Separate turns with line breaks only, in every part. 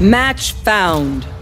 Match found.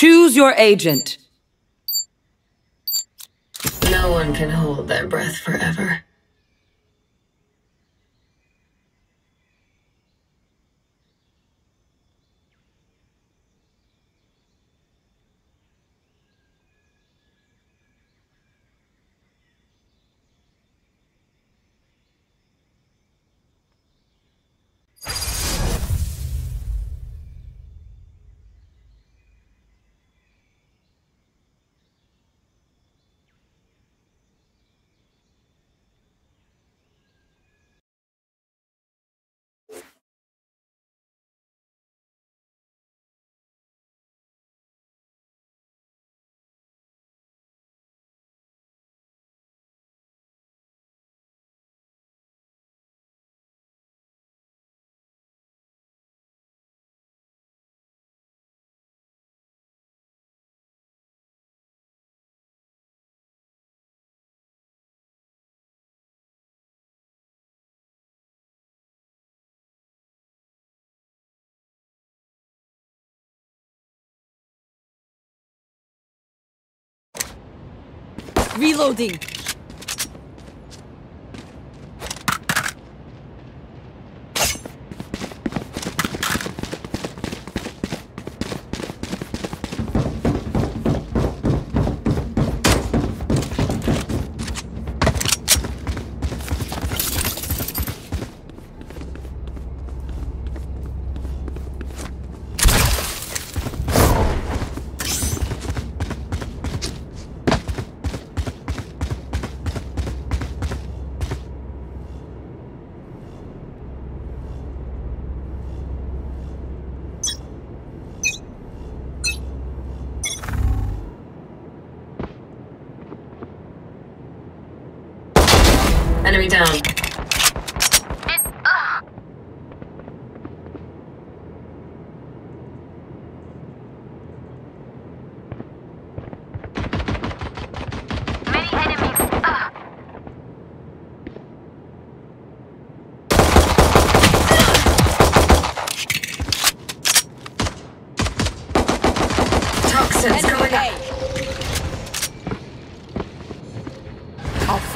Choose your agent.
No one can hold their breath forever.
Reloading.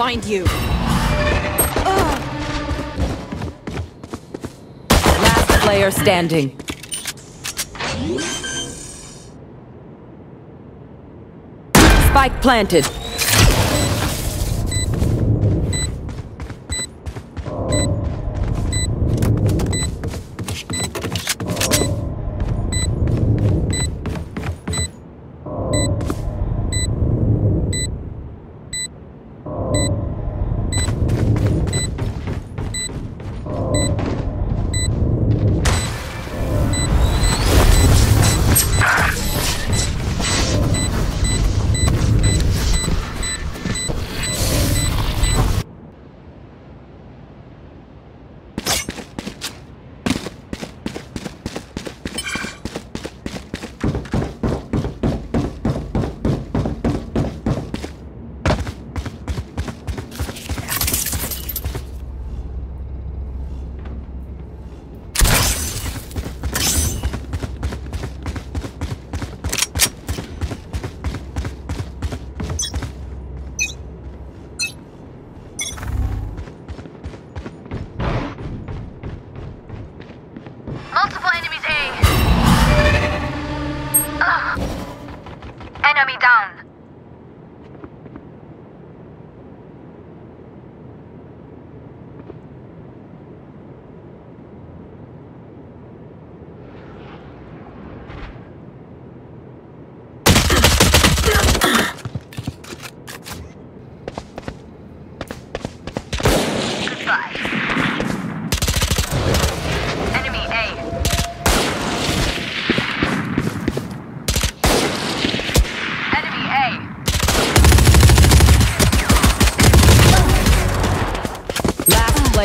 Find you. Last player standing. Spike planted.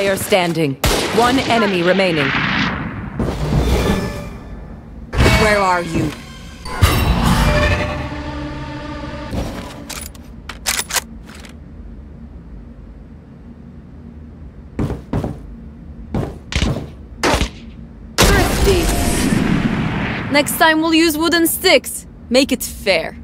Player standing. One enemy remaining. Where are you? Next time we'll use wooden sticks. Make it fair.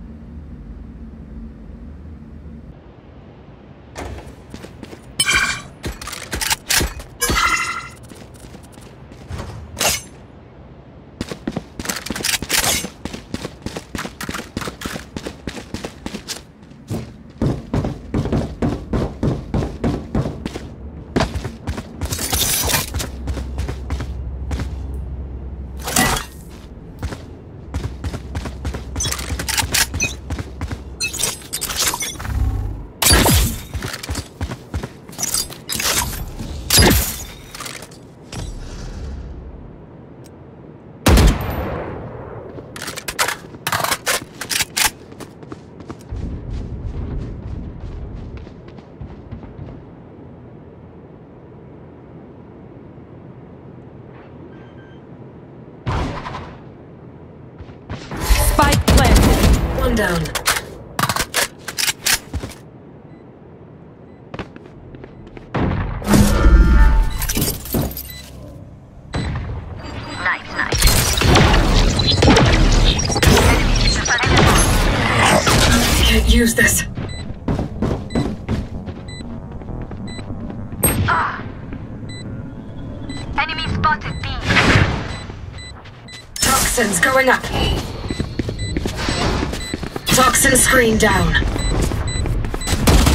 Down.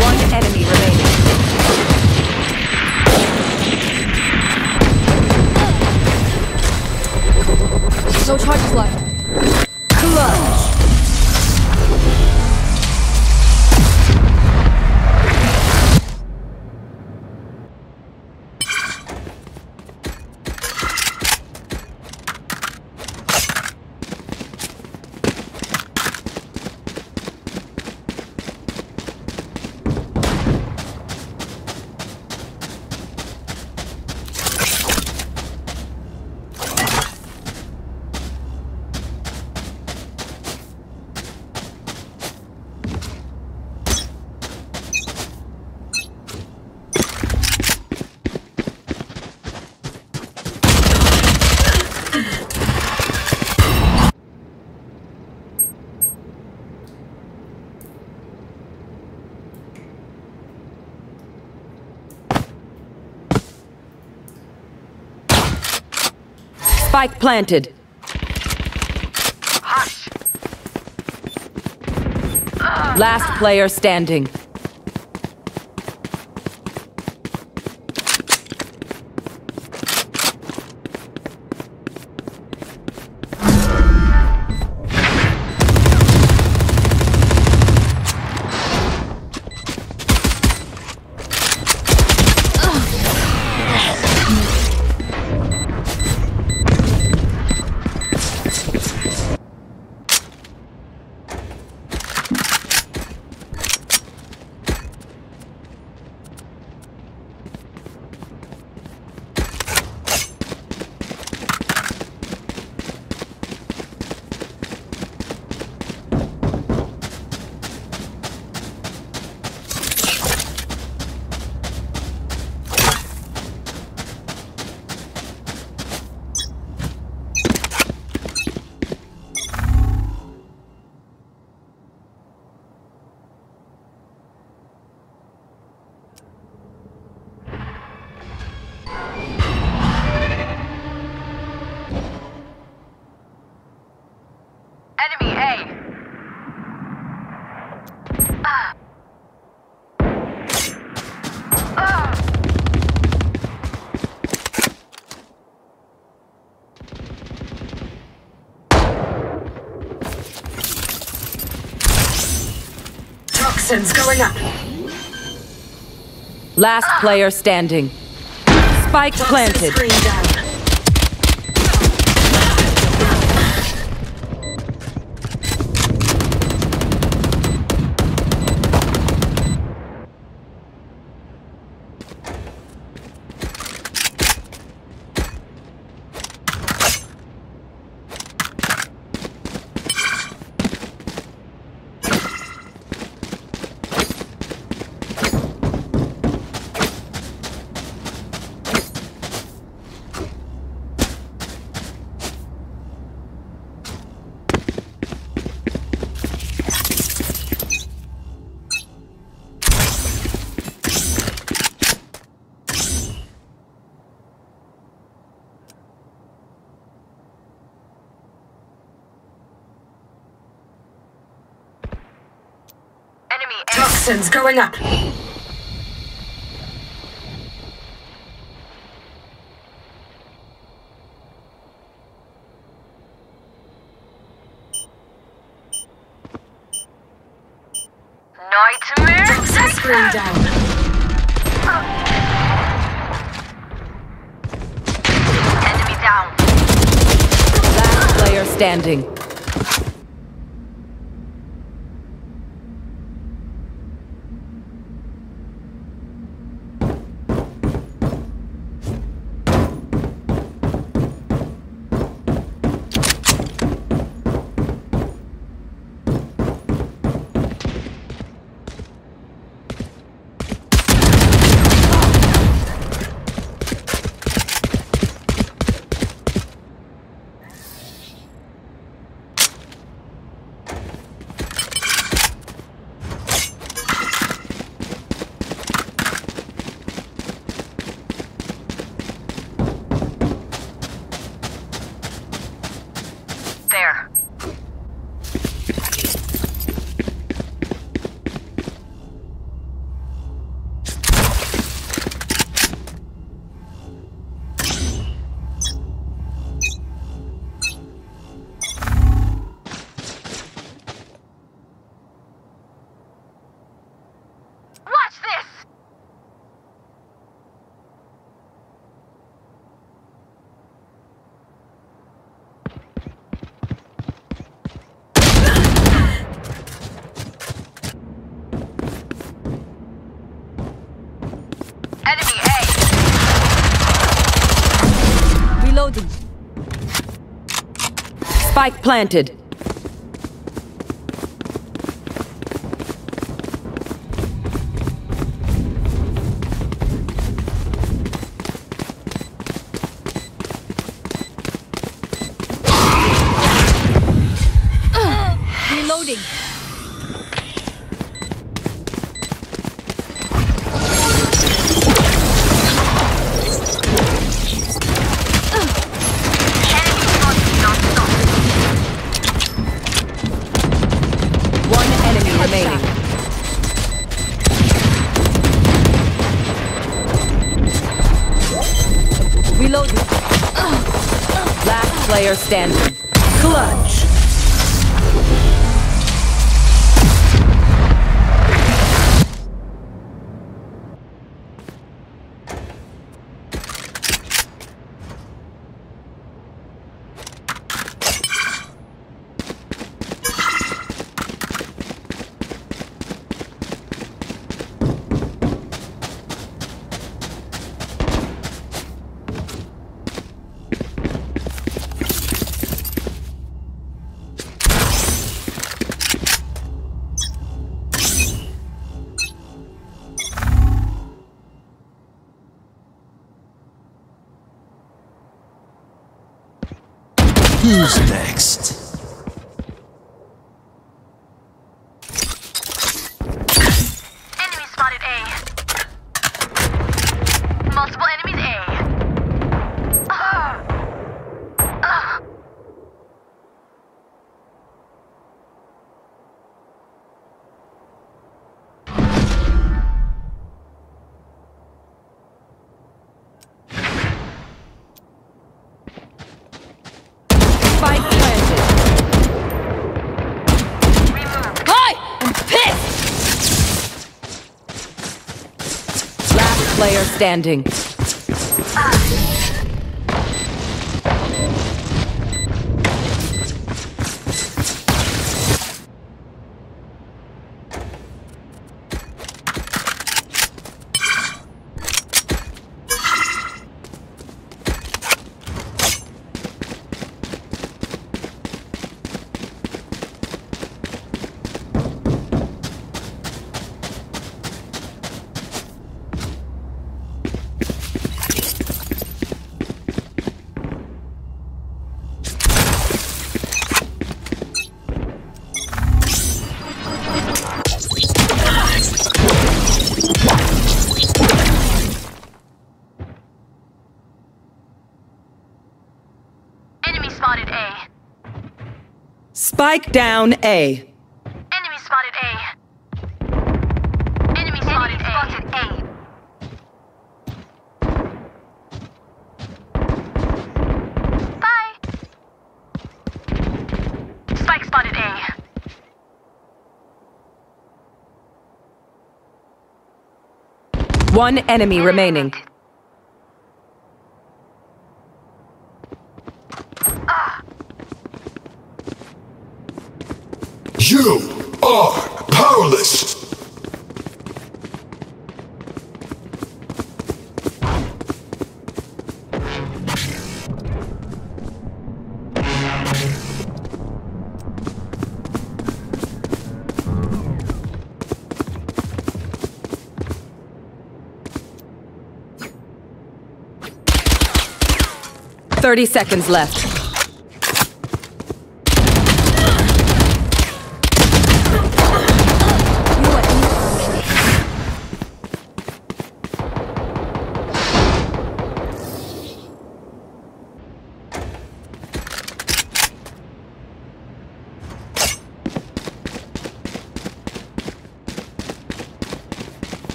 One enemy remaining. No charges left. Clutch. Spike planted.
Hush.
Last player standing.
Last player standing. Spike planted.
screen down.
Enemy A.
Toxins going up.
Nightmare.
Toxin screen down.
Enemy down.
Last player standing.
There. Watch this! Enemy A.
Reloading.
Spike planted. Standing. Spike down A.
Enemy spotted A. Enemy spotted A. Bye. Spike spotted A.
One enemy remaining. 30 seconds left.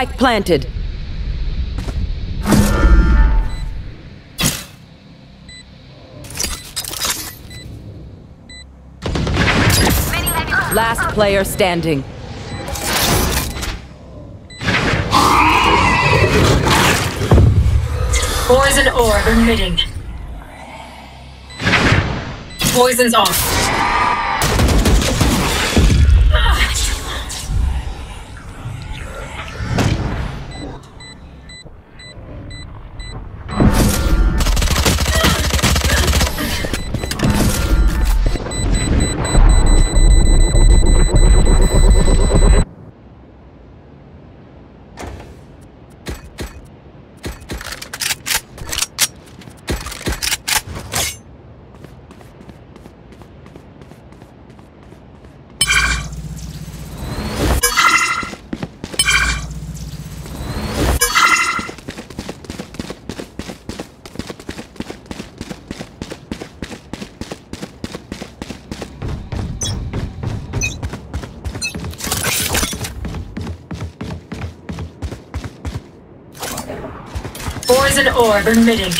Spike planted. Last player standing.
Poison orb emitting. Poison's off. Poison orb emitting.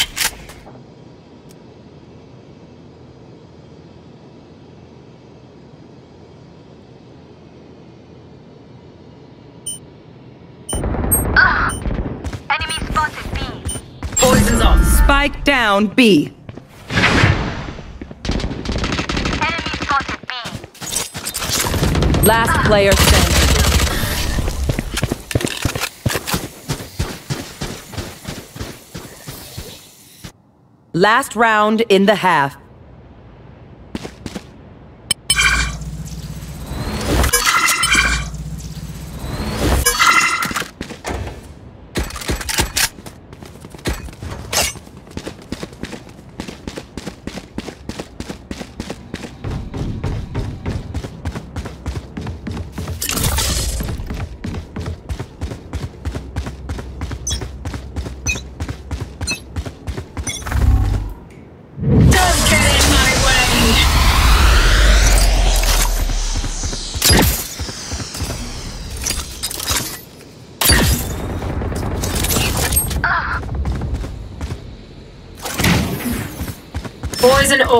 Ah!
Enemy spotted B.
Poison's off.
Spike down B.
Enemy spotted B.
Last player standing. Last round in the half.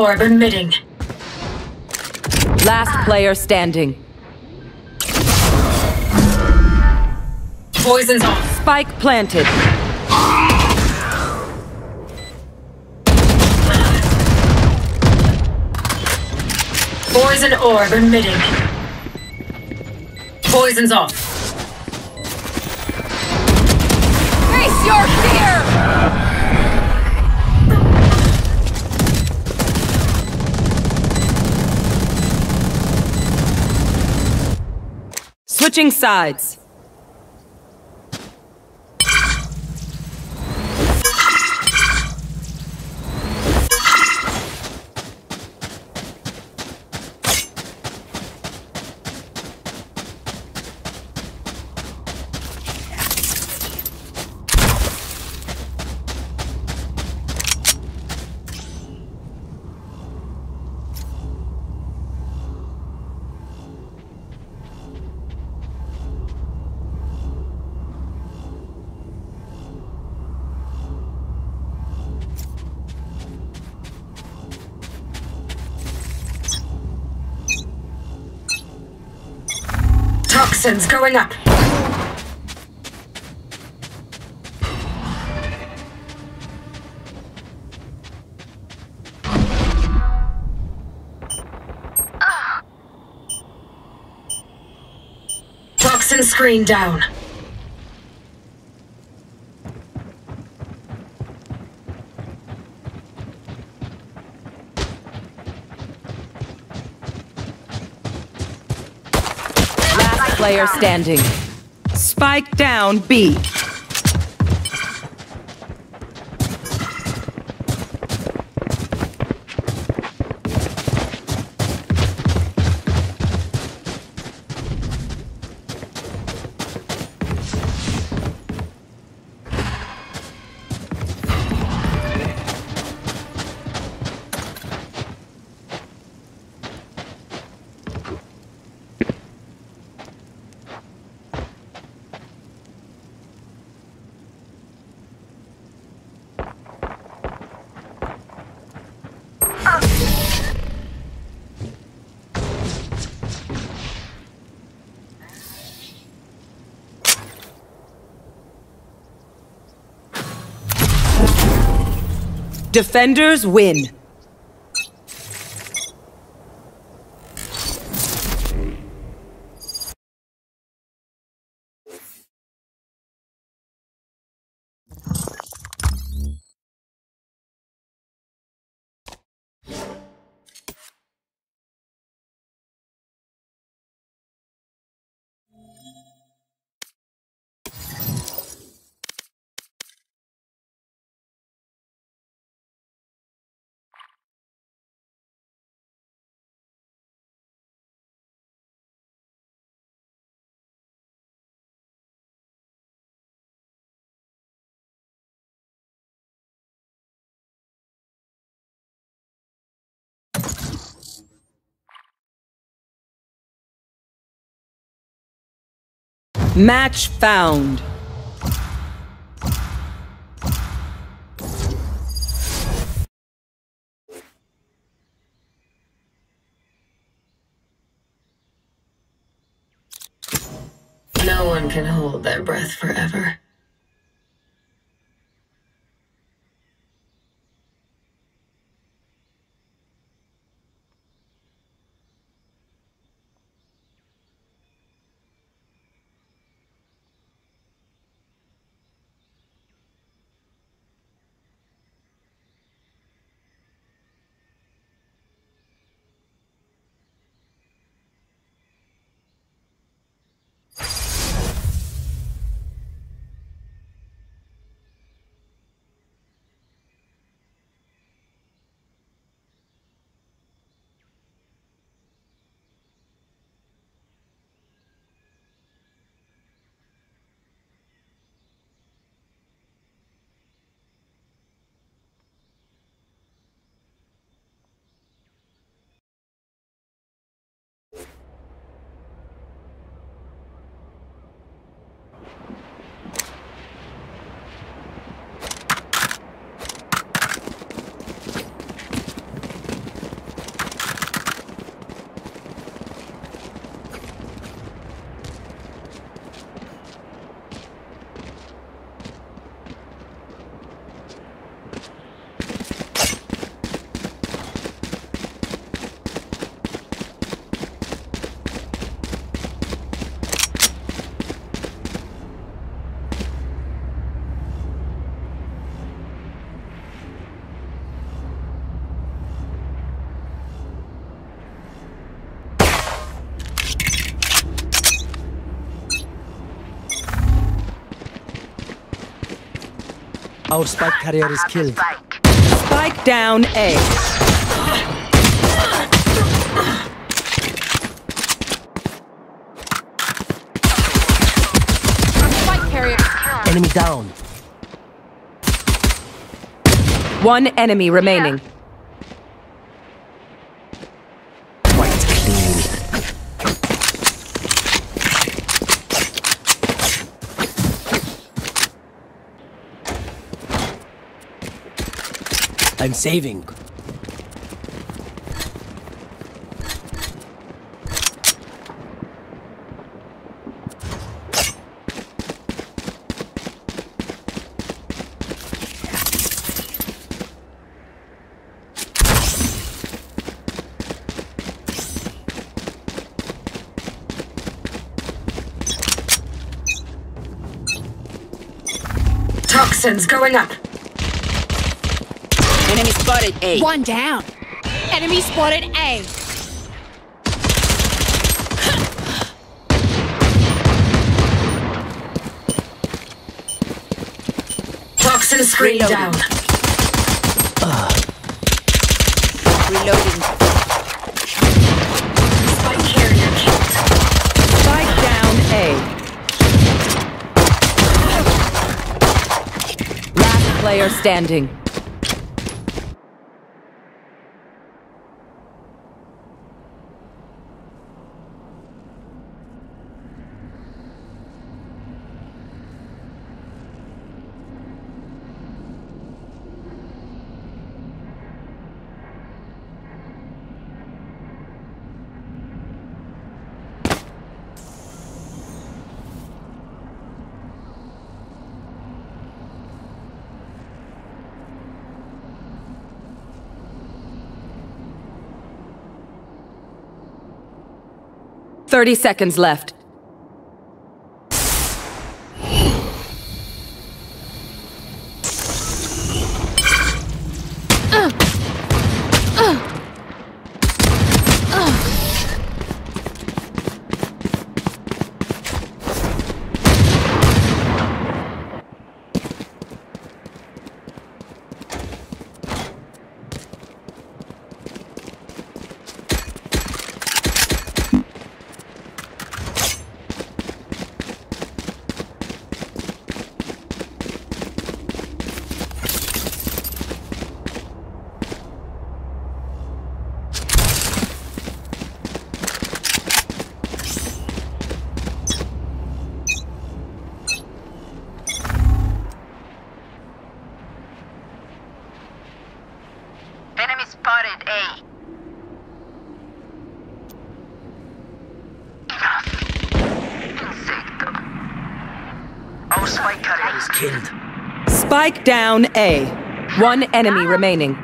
Orb emitting.
Last player standing.
Poison's off.
Spike planted.
Poison orb emitting. Poison's off.
Switching sides.
Going up. Toxin screen down.
Last player standing. Spike down B. Defenders win. Match found.
No one can hold their breath forever.
Our spike carrier is killed.
spike.
Spike down A.
Spike carrier.
Enemy down.
One enemy remaining.
Quite I'm saving.
Toxins going up.
Enemy spotted A.
One down. Enemy spotted A.
Toxin screen
Reloading.
down.
Reloading.
Spike carrier killed.
Spike down A. Last player standing. Thirty seconds left.
Enemy spotted A. Enough. Insecto.
Our spike carrier is killed.
Spike down A. One enemy ah. remaining.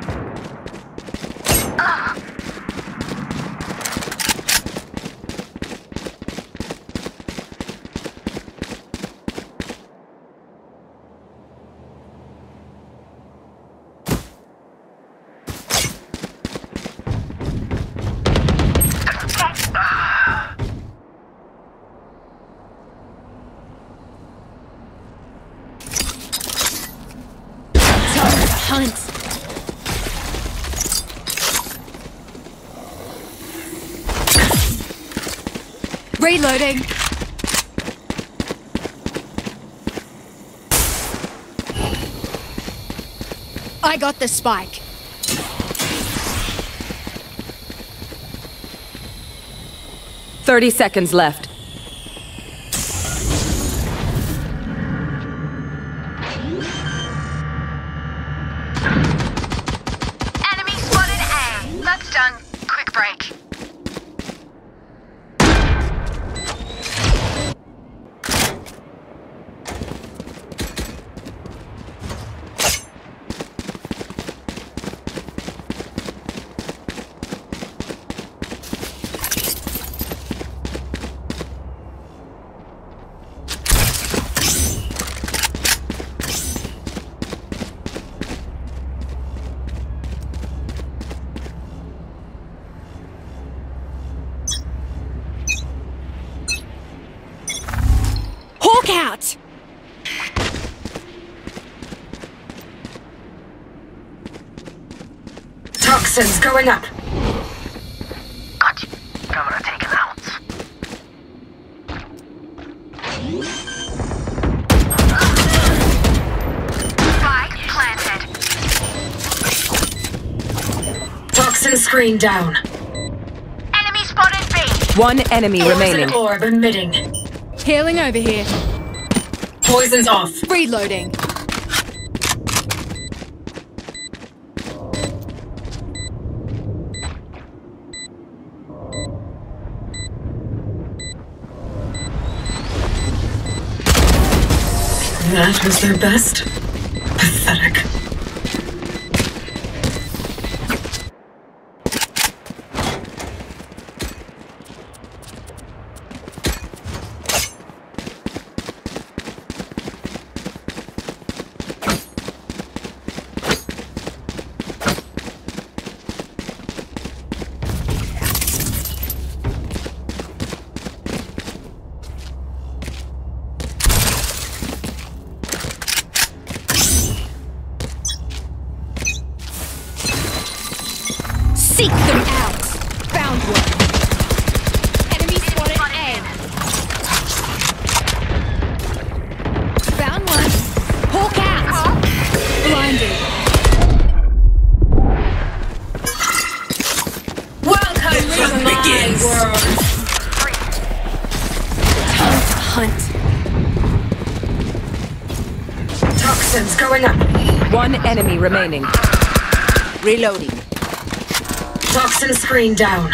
Hunt. Reloading. I the spike.
Thirty seconds left.
Train down.
Enemy spotted B.
One enemy
Poison remaining. orb emitting.
Healing over here.
Poison's off.
Reloading.
That was their best.
remaining. Reloading.
Toxin screen down.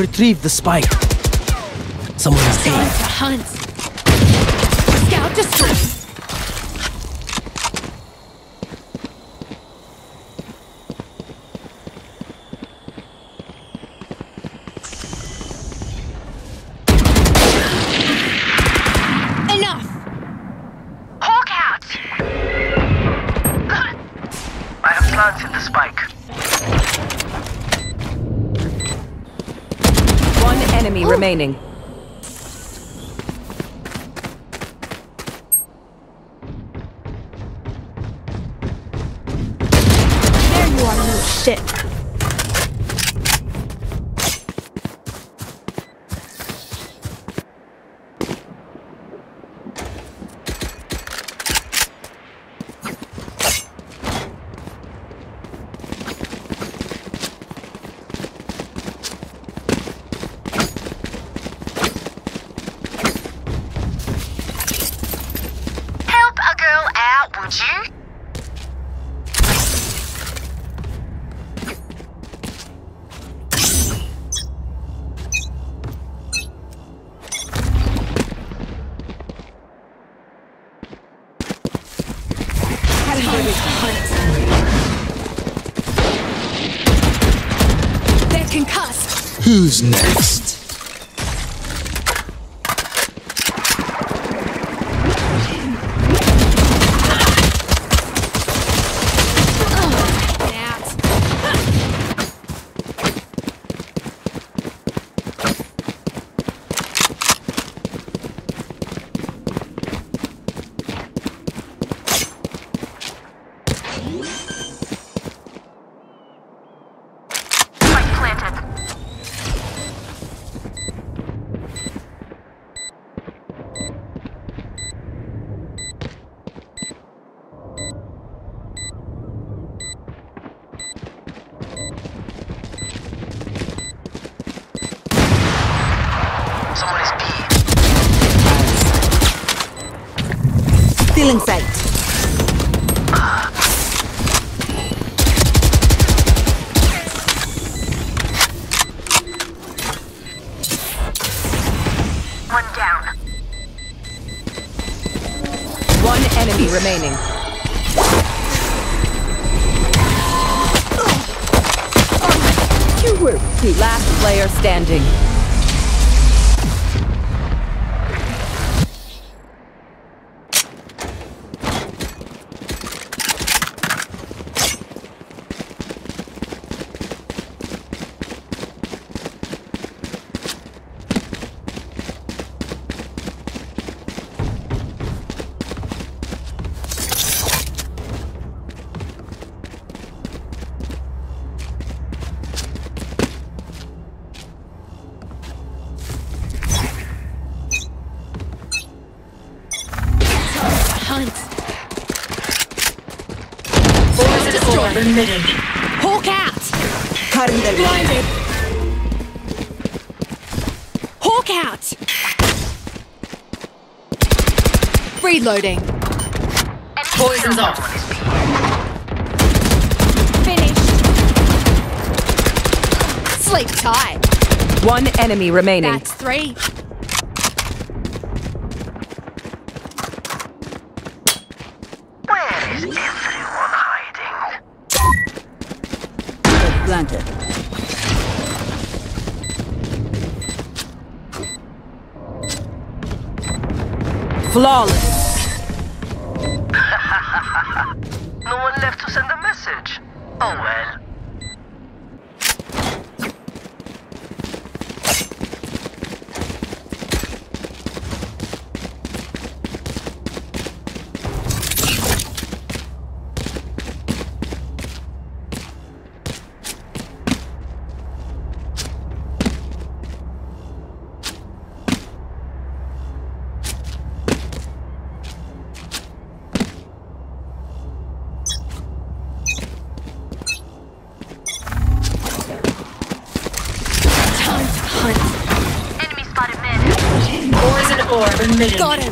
Retrieve retrieved the spike. Someone is
Time to hunt.
remaining.
Poison orb emitting.
Hawk out!
Cutting the line.
Blinded. Hawk out! Reloading.
Poison's off.
Finished. Sleep tight.
One enemy remaining.
That's three.
Where is everyone hiding?
Planted. Flawless.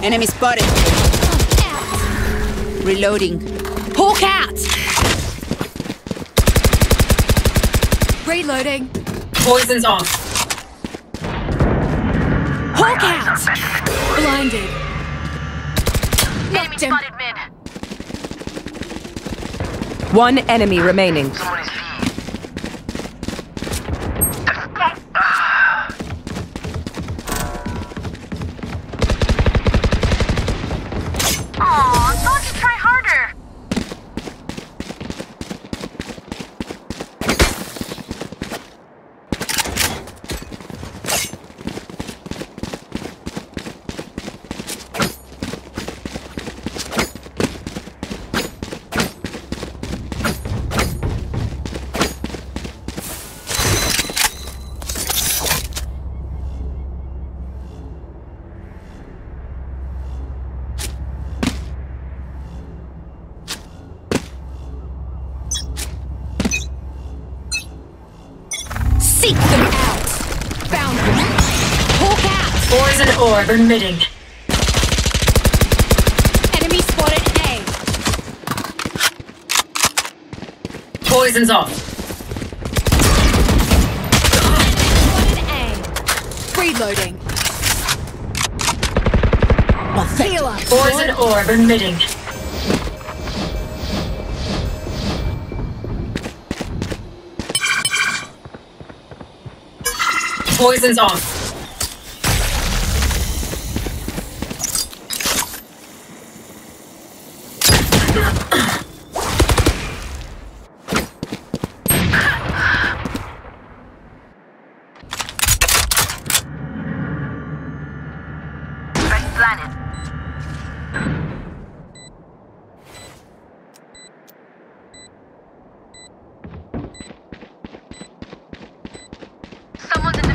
Enemy spotted.
Reloading.
Hawk out! Reloading.
Poison's off.
Hawk out! Blinded.
Enemy spotted mid.
One enemy remaining.
Orb emitting.
Enemy spotted A.
Poison's off.
Spotted A. Reloading. Healer.
Poison orb emitting. Poison's off.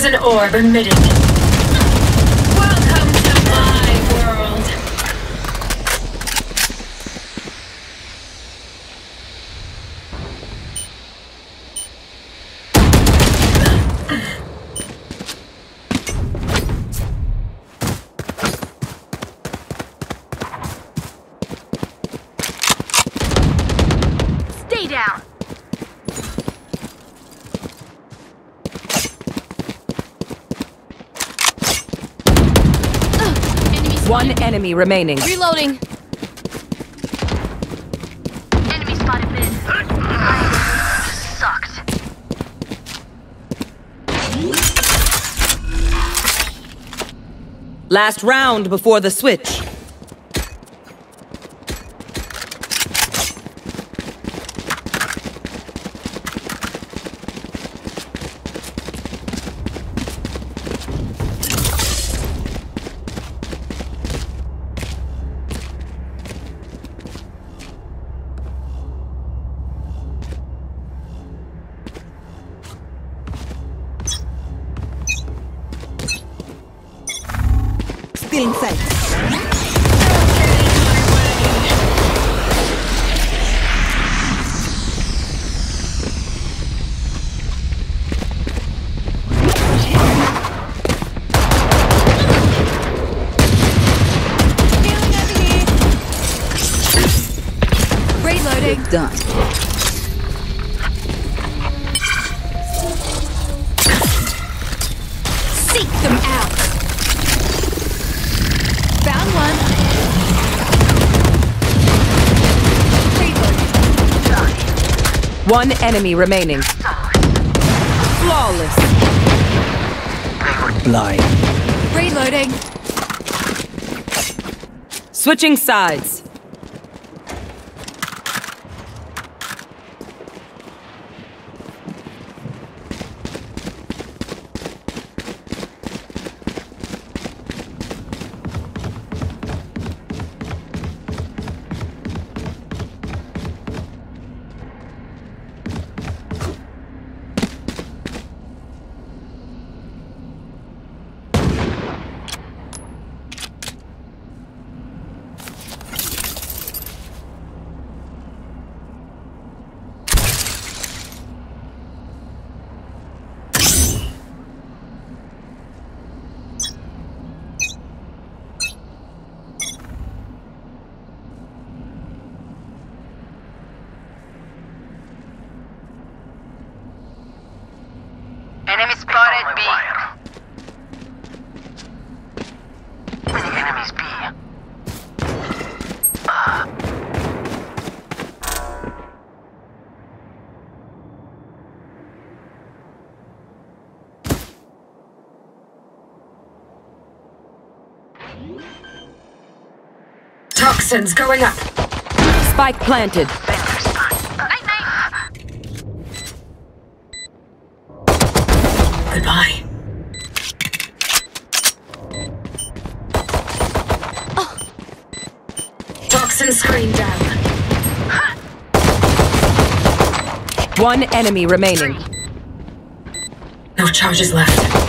Poison orb emitting. Welcome to my world.
Stay down.
Enemy
One enemy remaining.
Reloading.
Enemy spotted mid. Sucked.
Last round before the switch.
One
enemy remaining. Flawless.
Blind.
Reloading.
Switching sides.
Enemy spotted B.
Many enemies B.
Toxins going up.
Spike planted.
Night night.
Goodbye. Toxin screen down.
One enemy remaining.
No charges left.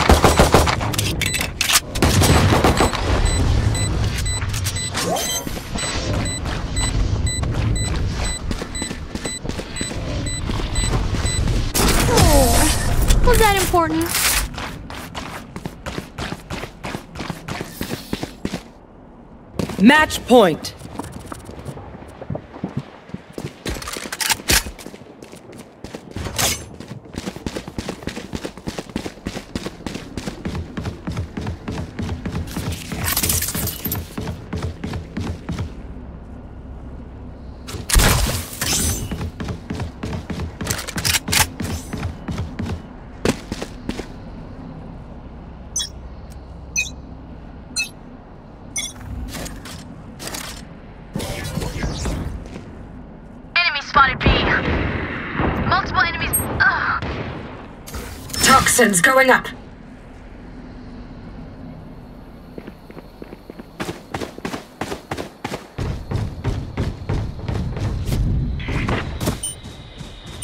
Match point.
Toxins going up.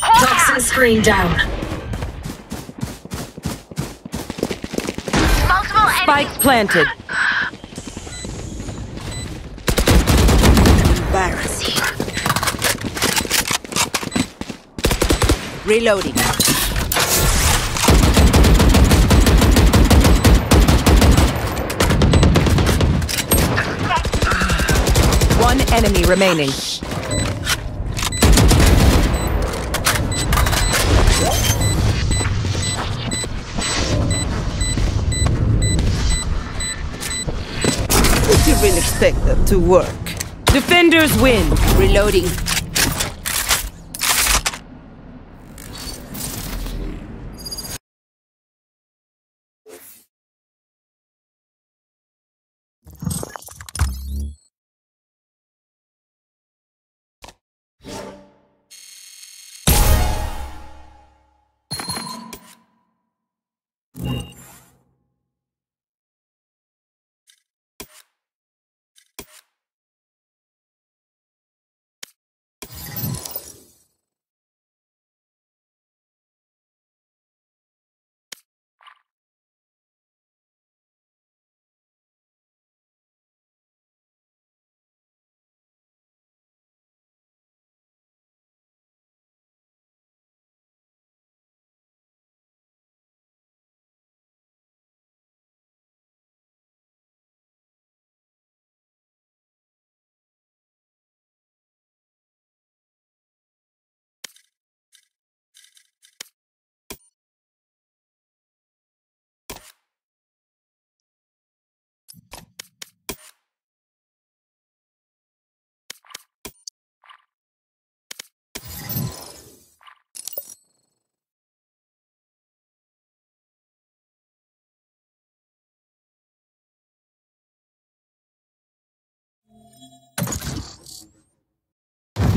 Toxin screen down.
Spike planted.
Embarrassing. Reloading.
One enemy remaining.
Did you really expect that to work?
Defenders win.
Reloading.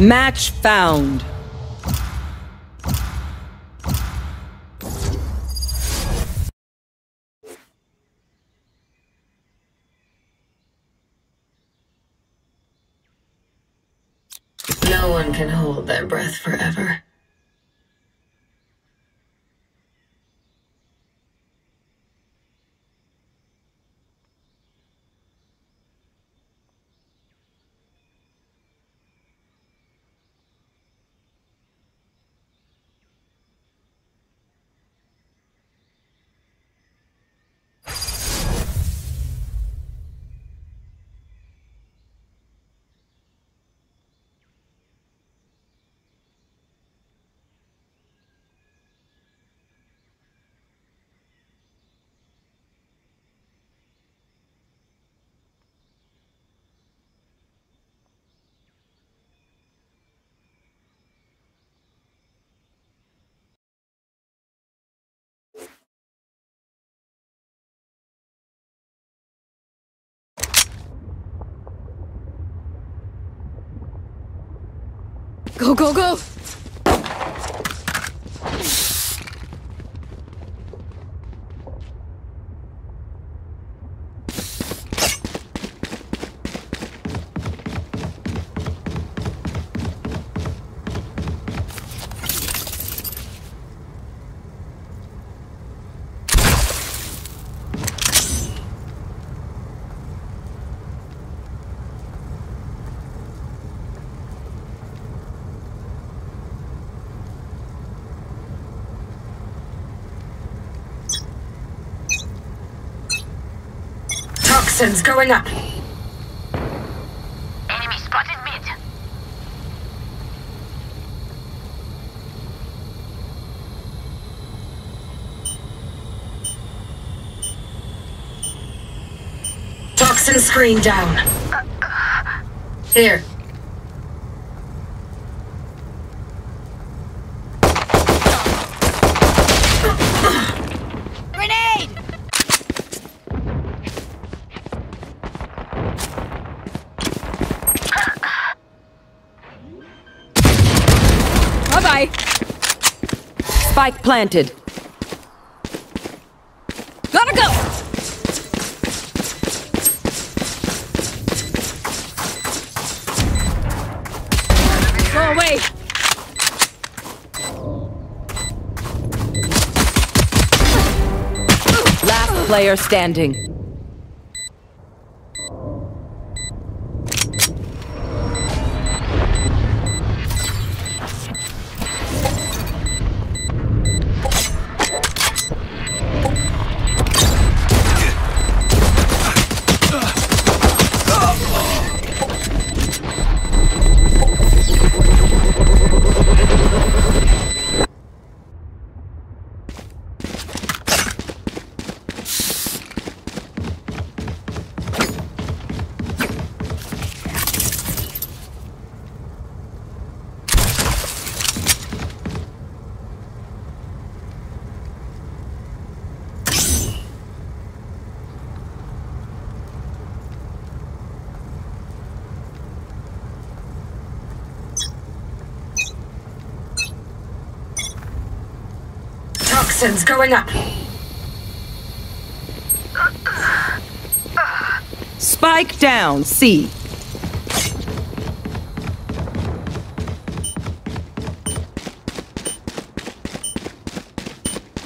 Match found.
No one can hold their breath forever.
Go, go, go!
Toxins going up.
Enemy spotted mid.
Toxin screen down.
Uh,
uh. Here.
Spike planted.
Gotta go! Go away!
Last player standing. Spike down, C.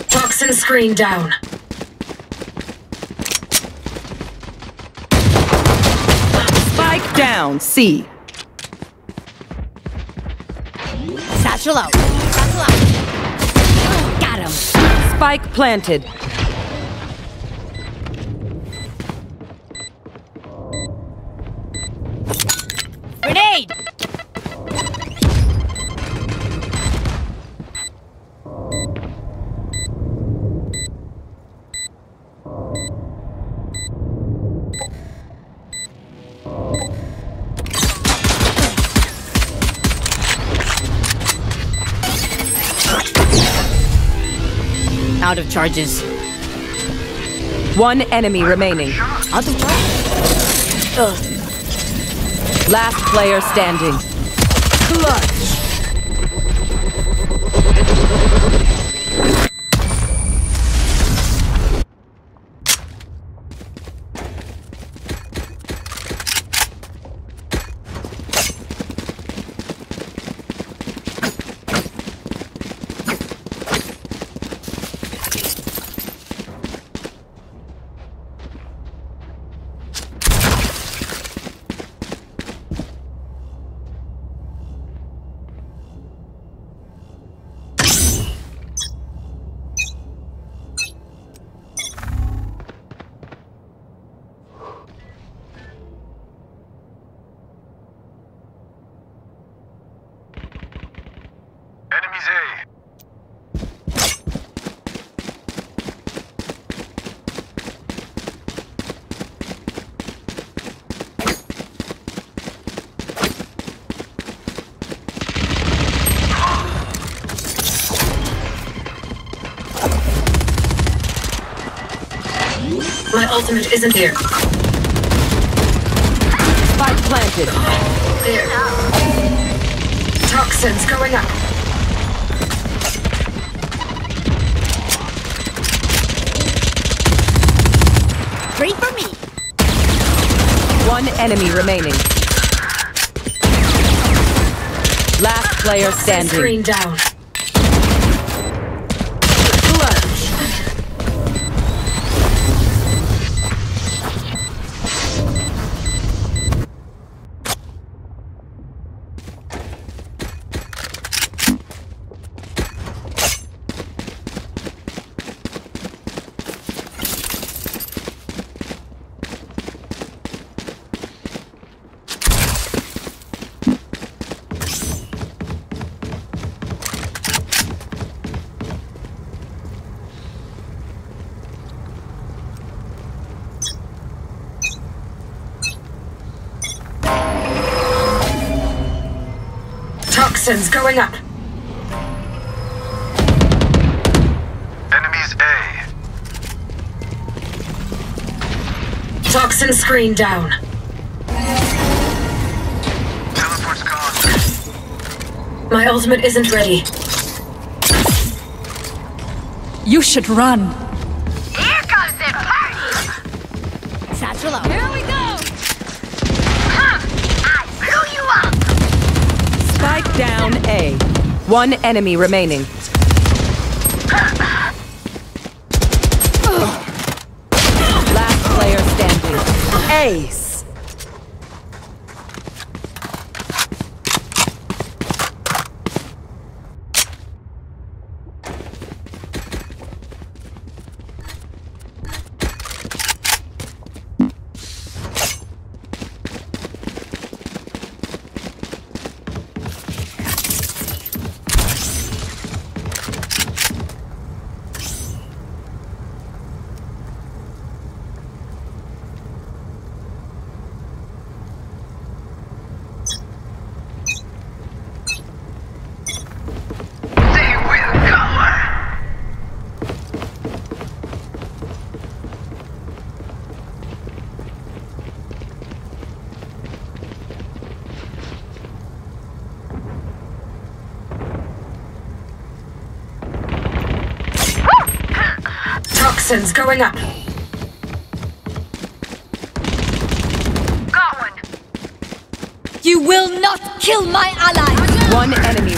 Toxin screen down.
Spike down, C.
Satchel out. Satchel out. Got him.
Spike planted.
Charges.
One enemy remaining. Last player standing.
Enemies
My ultimate isn't here.
Spike planted.
There. Toxins going up.
Great for me.
One enemy remaining. Last player standing.
Screen down. Toxins going up.
Enemies A.
Toxin screen down.
Teleport's gone.
My ultimate isn't ready.
You should run.
One enemy remaining. Last player standing. Ace.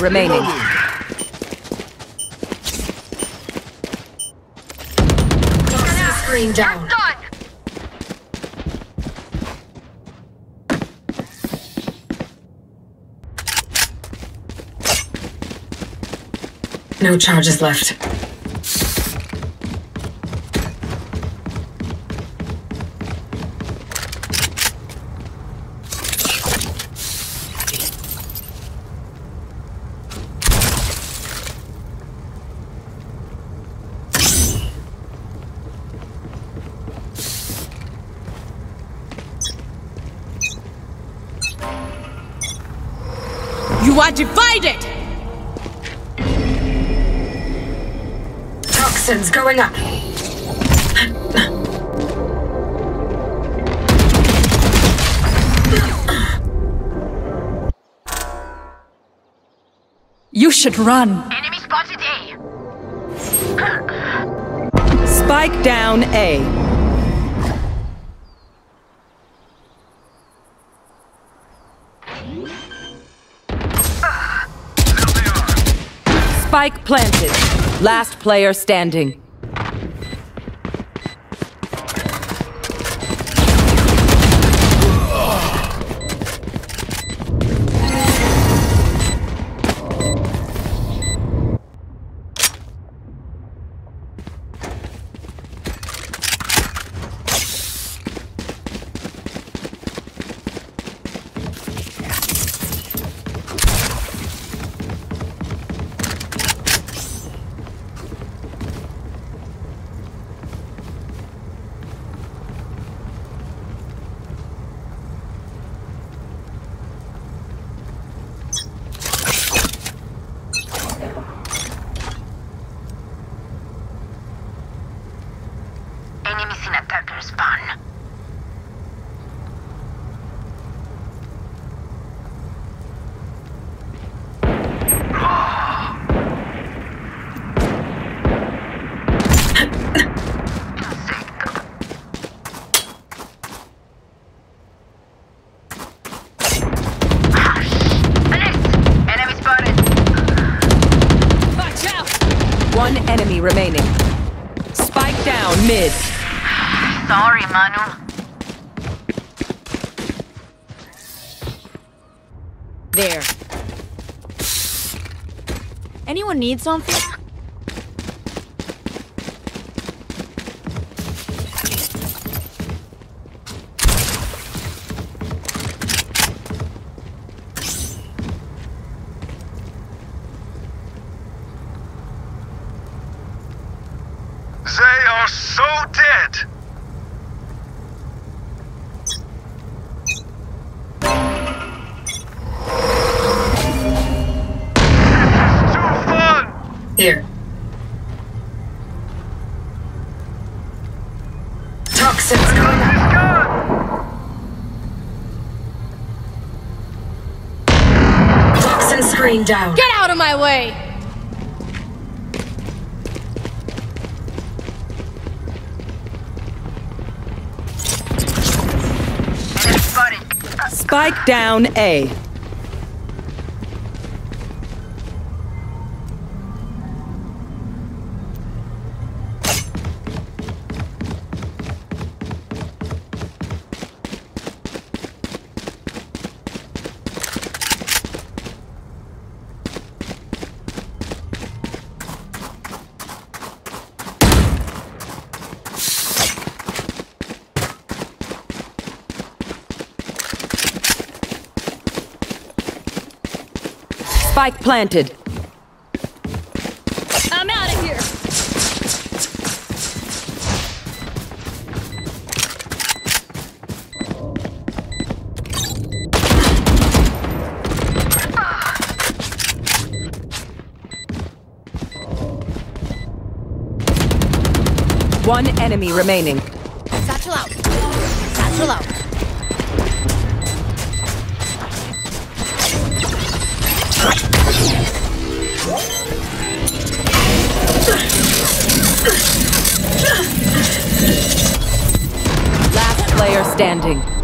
Remaining.
Screen down. No charges left.
You are divided!
Toxins going up.
You should run.
Enemy spotted A.
Spike down A. planted. Last player standing.
Need something?
They are so dead. Too fun.
Here. Toxins going up.
It's gone.
Toxin screen down.
Get out of my way!
Spike down A. Spike planted.
I'm out of here!
One enemy remaining.
Satchel out. Satchel out.
Player standing.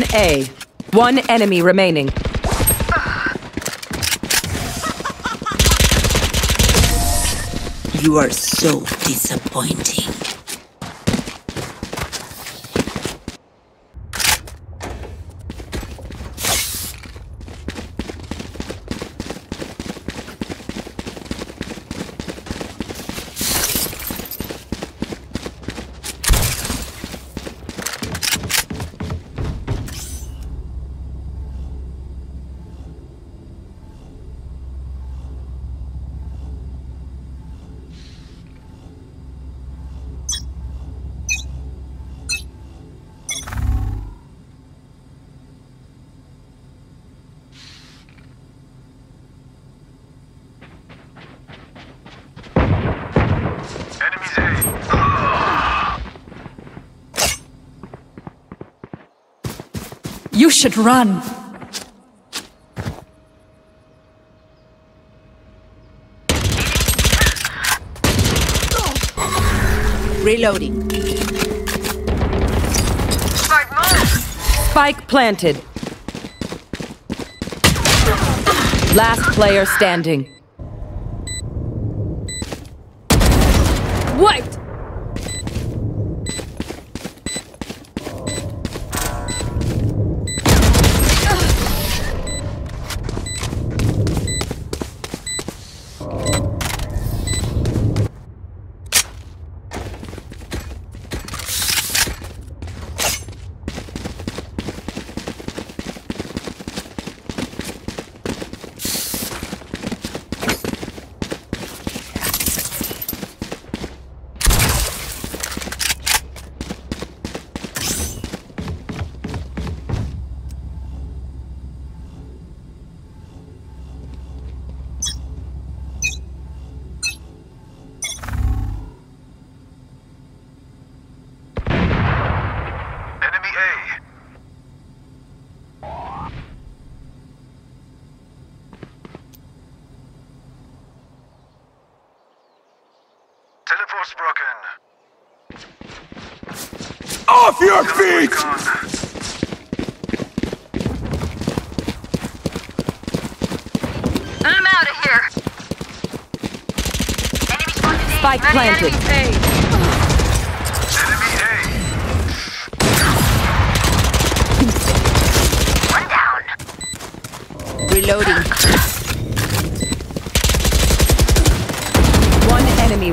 1A. One enemy remaining.
You are so disappointing.
You should run.
Reloading.
Spike planted. Last player standing.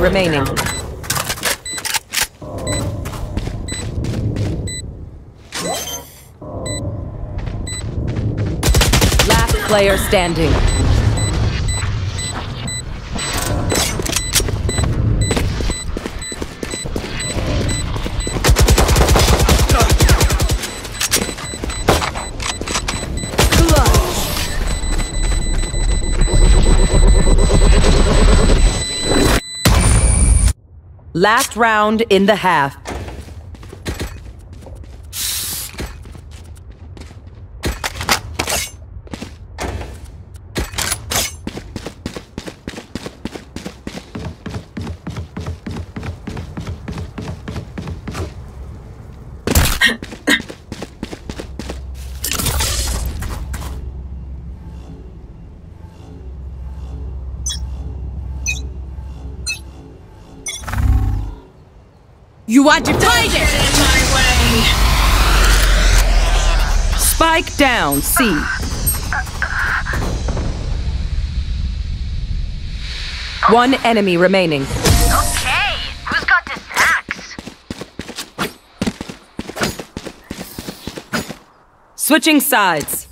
Remaining. Last player standing. Last round in the half.
occupied
Spike down, C. One enemy remaining.
Okay, who's got this axe?
Switching sides.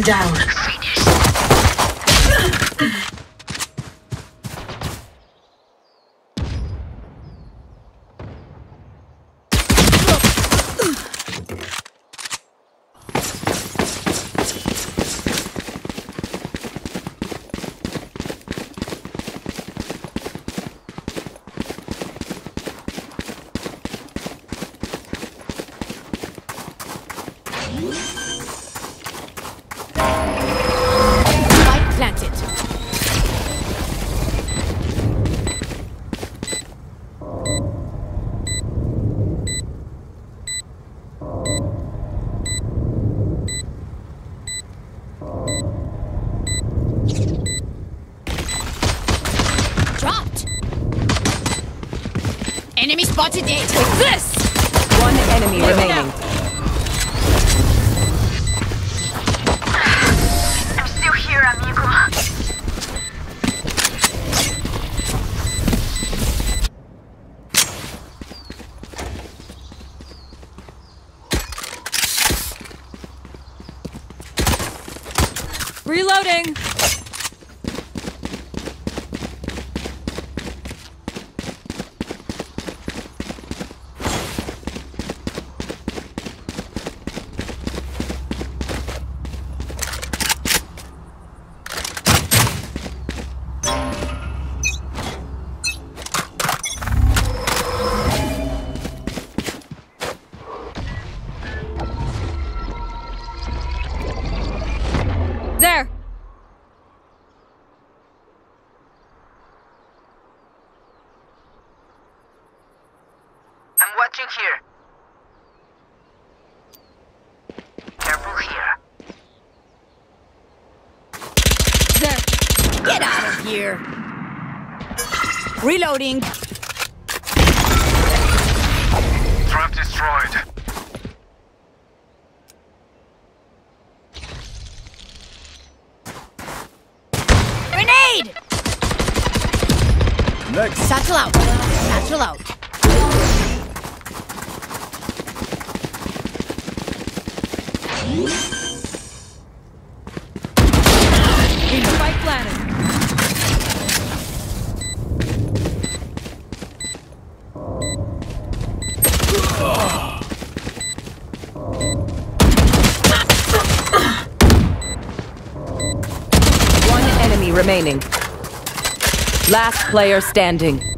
down.
What did it? Take this!
loading. Player standing.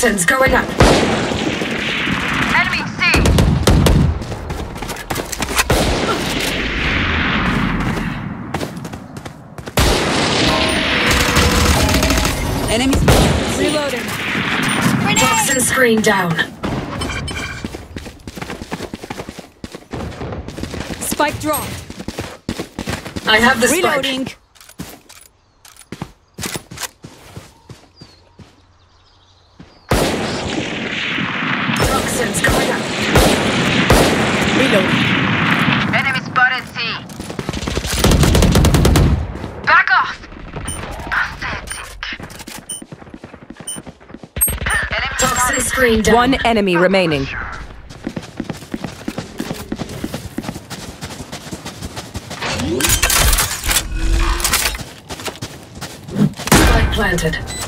Toxins going up.
Enemy C.
Enemies.
Reloading.
Toxin screen down.
Spike drop.
I have the spike.
Reloading.
Toxins
spotted
down.
One enemy oh, remaining.
Spike planted.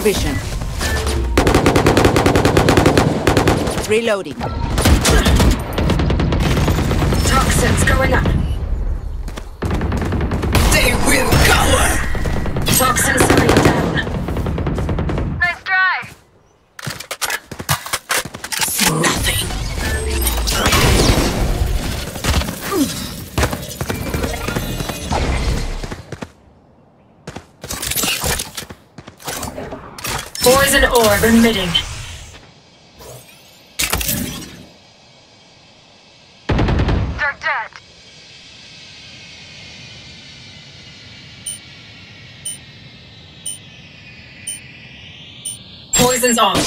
Cutting their vision. Reloading.
Toxins going up. Poison orb emitting.
They're dead.
Poison's off.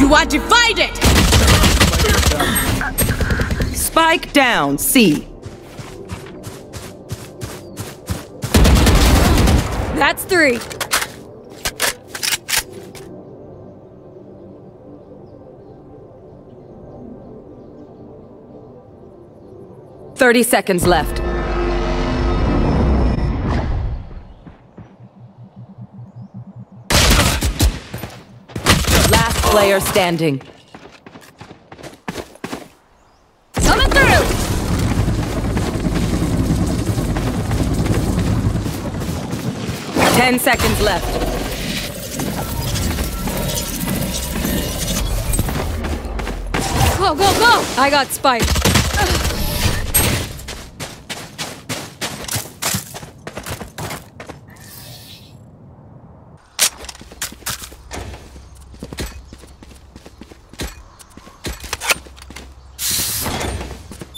You are divided!
Spike down. C.
That's three.
Thirty seconds left. Last player standing.
Coming through!
Ten seconds left.
Go, go, go! I got Spike.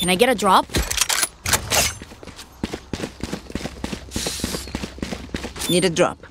Can I get a drop?
Need a drop.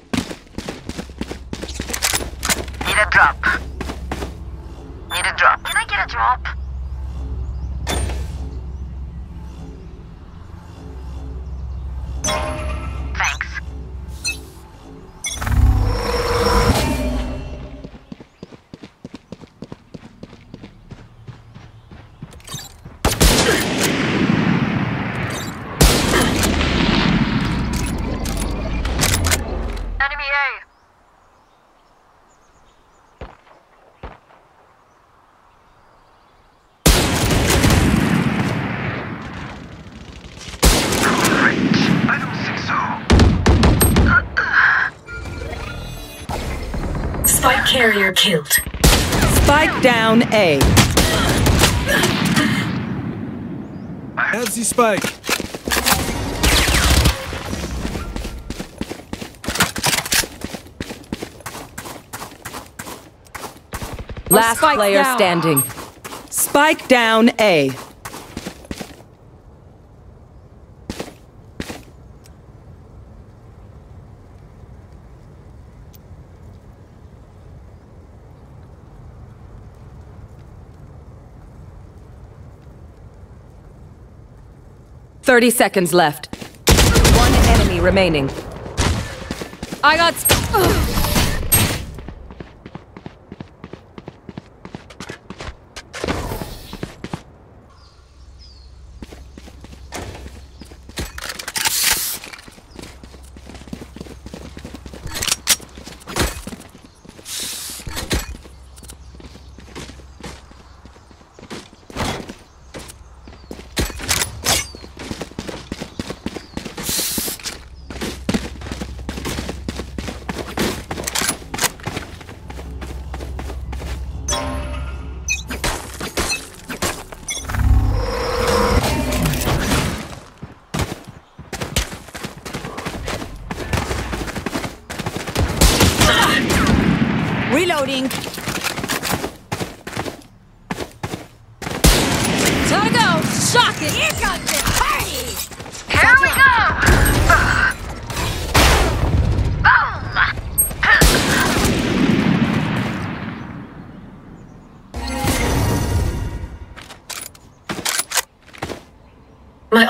Carrier killed.
Spike down A.
Have the spike.
Last
spike
player
down.
standing. Spike down A. 30 seconds left. One enemy remaining.
I got.
Reloading.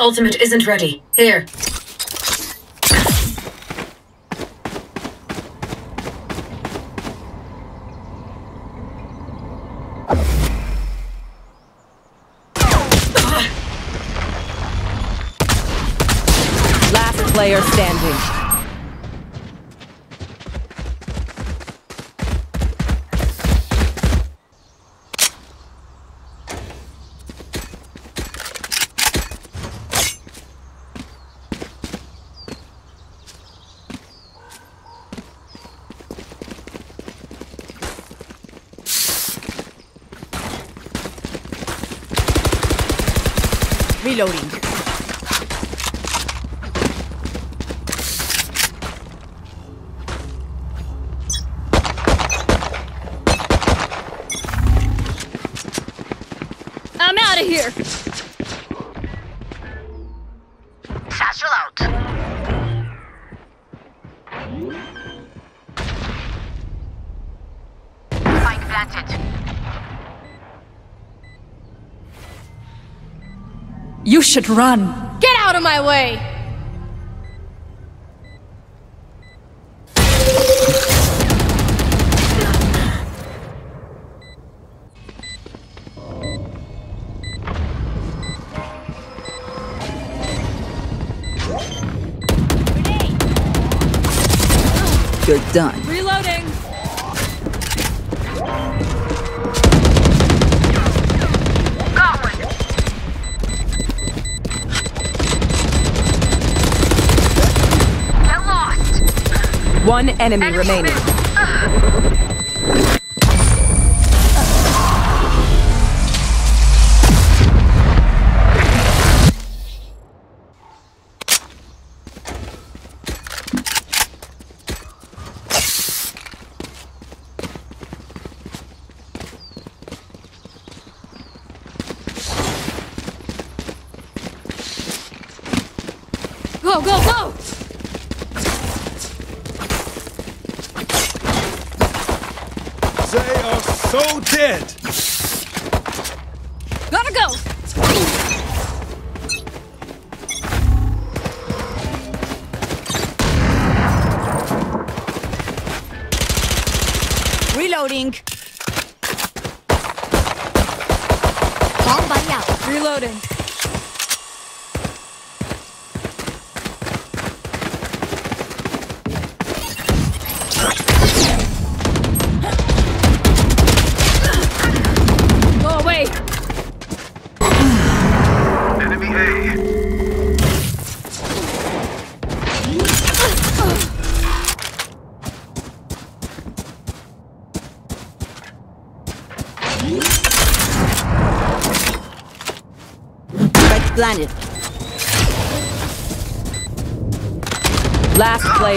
Ultimate isn't ready. Here.
Planted.
You should run! Get out of my way!
One enemy
Enemy
remaining.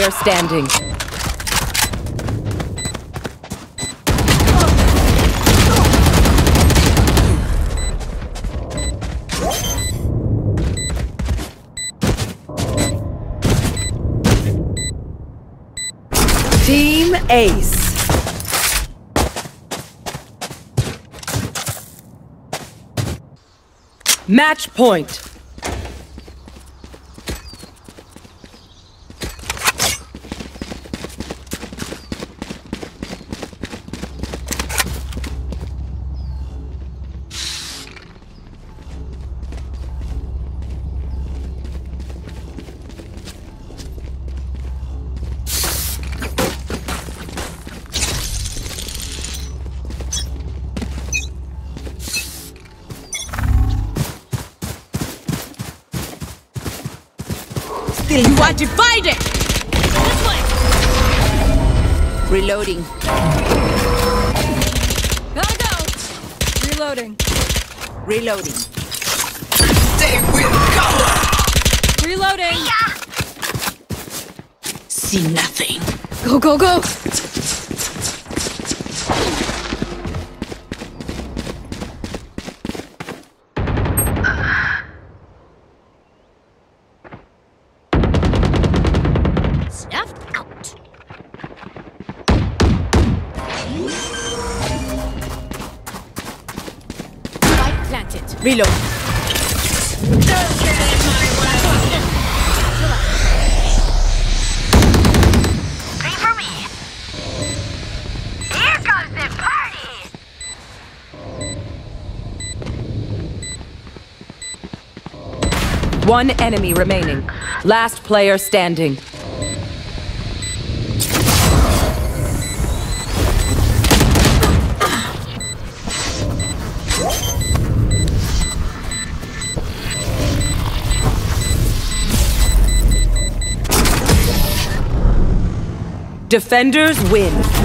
Player standing. Team Ace. Match point.
Still
You want to fight it? This way. Reloading.
Gotta go! Reloading.
Reloading.
They will cover!
Reloading!
See nothing.
Go, go, go!
One enemy remaining. Last player standing. Defenders win.